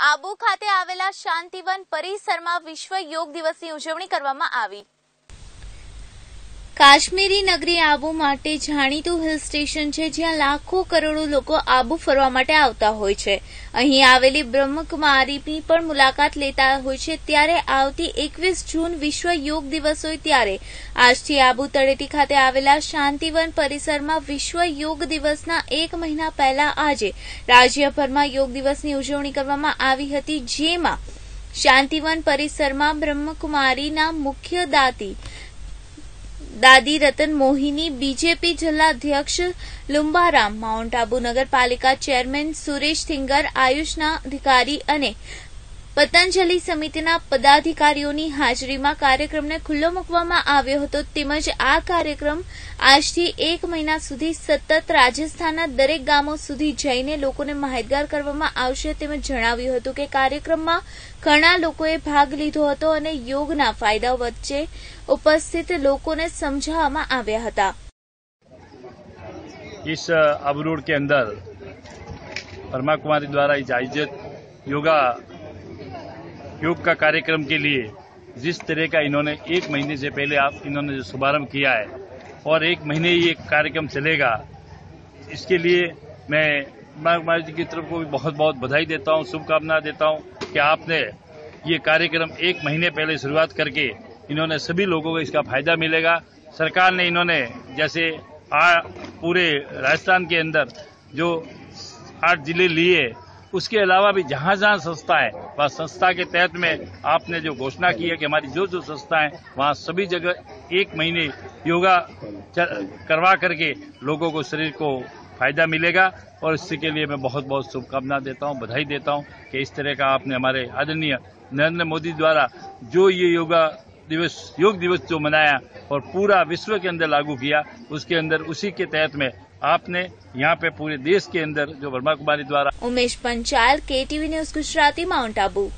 આબુ ખાતે આવેલા શાંતિવન પરિસરમાં વિશ્વ યોગ દિવસની ઉજવણી કરવામાં આવી. કાશ્મીરી નગરી આબુ માટે જાણીતું હિલ સ્ટેશન છે, જ્યાં લાખો કરોડો લોકો આબુ ફરવા માટે આવતા હોય છે. અહીં આવેલી બ્રહ્મકુમારીની પણ મુલાકાત લેતા હોય છે. ત્યારે આવતી એકવીસ જૂન વિશ્વ યોગ દિવસ હોય ત્યારે આજથી આબુ તળેટી ખાતે આવેલા શાંતિવન પરિસરમાં વિશ્વ યોગ દિવસના એક મહિના પહેલા આજે રાજ્યભરમાં યોગ દિવસની ઉજવણી કરવામાં આવી હતી, જેમાં શાંતિવન પરિસરમાં બ્રહ્મકુમારીના મુખ્ય દાતી દાદી રતન મોહિની, બીજેપી જિલ્લા અધ્યક્ષ લુંબારામ, માઉન્ટ આબુ નગરપાલિકા ચેરમેન સુરેશ થિંગર, આયુષના અધિકારી અને પતંજલિ સમિતિના પદાધિકારીઓની હાજરીમાં કાર્યક્રમને ખુલ્લો મૂકવામાં આવ્યો હતો. તેમજ આ કાર્યક્રમ આજથી એક મહિના સુધી સતત રાજસ્થાનના દરેક ગામો સુધી જઈને લોકોને માહિતગાર કરવામાં આવશે તેમજ જણાવ્યું હતું કે કાર્યક્રમમાં ઘણા લોકોએ ભાગ લીધો હતો અને યોગના ફાયદાઓ વચ્ચે ઉપસ્થિત લોકોને સમજાવવામાં આવ્યા હતા इस अब रोड के अंदर ब्रह्मा कुमारी द्वारा इस आयोजित योगा योग का कार्यक्रम के लिए जिस तरह का इन्होंने एक महीने से पहले आप इन्होंने जो शुभारंभ किया है और एक महीने ये कार्यक्रम चलेगा। इसके लिए मैं ब्रह्मा कुमारी जी की तरफ़ को भी बहुत बहुत बधाई देता हूँ शुभकामना देता हूँ कि आपने ये कार्यक्रम एक महीने पहले शुरुआत करके इन्होंने सभी लोगों को इसका फ़ायदा मिलेगा। सरकार ने इन्होंने जैसे आ, पूरे राजस्थान के अंदर जो आठ ज़िले लिए उसके अलावा भी जहाँ जहाँ संस्था है वह संस्था के तहत में आपने जो घोषणा की है कि हमारी जो जो संस्था है वहाँ सभी जगह एक महीने योगा करवा करके लोगों को शरीर को फ़ायदा मिलेगा। और इसके लिए मैं बहुत बहुत शुभकामना देता हूँ, बधाई देता हूँ कि इस तरह का आपने हमारे आदरणीय नरेंद्र मोदी द्वारा जो ये योगा दिवस, योग दिवस जो मनाया और पूरा विश्व के अंदर लागू किया, उसके अंदर उसी के तहत में आपने यहाँ पे पूरे देश के अंदर जो वर्मा कुमारी द्वारा उमेश पंचाल, के TV news Gujarati, mount Abu.